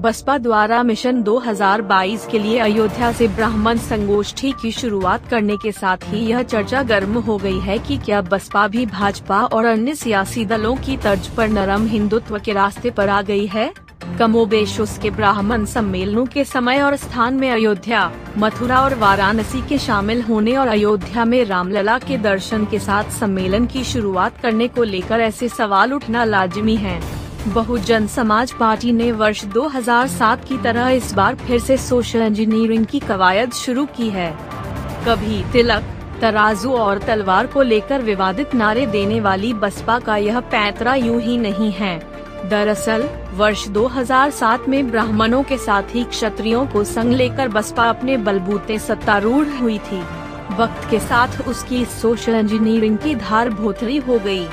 बसपा द्वारा मिशन 2022 के लिए अयोध्या से ब्राह्मण संगोष्ठी की शुरुआत करने के साथ ही यह चर्चा गर्म हो गई है कि क्या बसपा भी भाजपा और अन्य सियासी दलों की तर्ज पर नरम हिंदुत्व के रास्ते पर आ गई है? कमोबेश उसके ब्राह्मण सम्मेलनों के समय और स्थान में अयोध्या, मथुरा और वाराणसी के शामिल होने और अयोध्या में रामलला के दर्शन के साथ सम्मेलन की शुरुआत करने को लेकर ऐसे सवाल उठना लाजमी है। बहुजन समाज पार्टी ने वर्ष 2007 की तरह इस बार फिर से सोशल इंजीनियरिंग की कवायद शुरू की है। कभी तिलक, तराजू और तलवार को लेकर विवादित नारे देने वाली बसपा का यह पैतरा यूँ ही नहीं है। दरअसल, वर्ष 2007 में ब्राह्मणों के साथ ही क्षत्रियों को संग लेकर बसपा अपने बलबूते सत्तारूढ़ हुई थी। वक्त के साथ उसकी सोशल इंजीनियरिंग की धार भोथरी हो गई।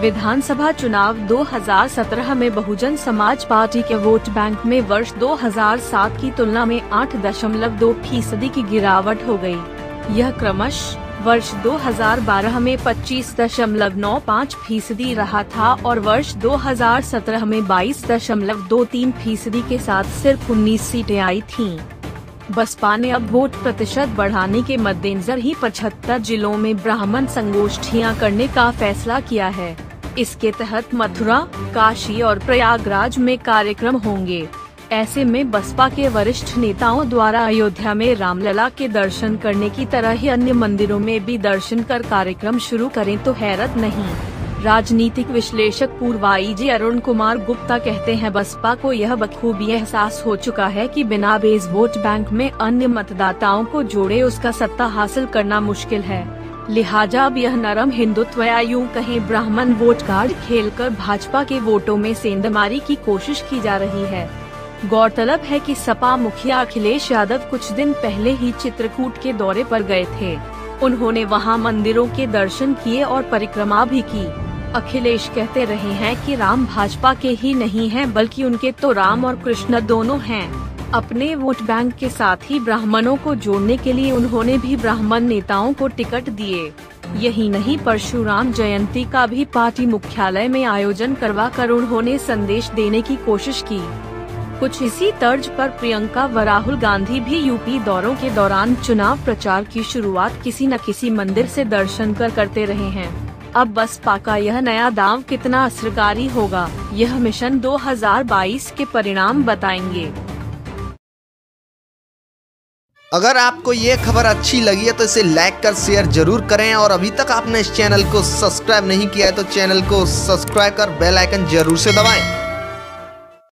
विधानसभा चुनाव 2017 में बहुजन समाज पार्टी के वोट बैंक में वर्ष 2007 की तुलना में 8.2 फ़ीसदी की गिरावट हो गई। यह क्रमश वर्ष 2012 में 25.95 फ़ीसदी रहा था और वर्ष 2017 में 22.23 फ़ीसदी के साथ सिर्फ़ 19 सीटें आई थीं। बसपा ने अब वोट प्रतिशत बढ़ाने के मद्देनजर ही 75 जिलों में ब्राह्मण संगोष्ठियाँ करने का फैसला किया है। इसके तहत मथुरा, काशी और प्रयागराज में कार्यक्रम होंगे। ऐसे में बसपा के वरिष्ठ नेताओं द्वारा अयोध्या में रामलला के दर्शन करने की तरह ही अन्य मंदिरों में भी दर्शन कर कार्यक्रम शुरू करें तो हैरत नहीं। राजनीतिक विश्लेषक पूर्व आई अरुण कुमार गुप्ता कहते हैं, बसपा को यह बखूबी एहसास हो चुका है कि बिना बेस वोट बैंक में अन्य मतदाताओं को जोड़े उसका सत्ता हासिल करना मुश्किल है। लिहाजा अब यह नरम हिंदुत्व या यूँ कहें ब्राह्मण वोट कार्ड खेलकर भाजपा के वोटों में सेंधमारी की कोशिश की जा रही है। गौरतलब है कि सपा मुखिया अखिलेश यादव कुछ दिन पहले ही चित्रकूट के दौरे पर गए थे। उन्होंने वहाँ मंदिरों के दर्शन किए और परिक्रमा भी की। अखिलेश कहते रहे हैं कि राम भाजपा के ही नहीं हैं, बल्कि उनके तो राम और कृष्ण दोनों हैं। अपने वोट बैंक के साथ ही ब्राह्मणों को जोड़ने के लिए उन्होंने भी ब्राह्मण नेताओं को टिकट दिए। यही नहीं, परशुराम जयंती का भी पार्टी मुख्यालय में आयोजन करवा कर उन्होंने संदेश देने की कोशिश की। कुछ इसी तर्ज पर प्रियंका व राहुल गांधी भी यूपी दौरों के दौरान चुनाव प्रचार की शुरुआत किसी न किसी मंदिर से दर्शन कर करते रहे हैं। अब बसपा का यह नया दाम कितना असरकारी होगा, यह मिशन 2022 के परिणाम बताएँगे अगर आपको ये खबर अच्छी लगी है तो इसे लाइक कर शेयर ज़रूर करें और अभी तक आपने इस चैनल को सब्सक्राइब नहीं किया है तो चैनल को सब्सक्राइब कर बेल आइकन ज़रूर से दबाएँ।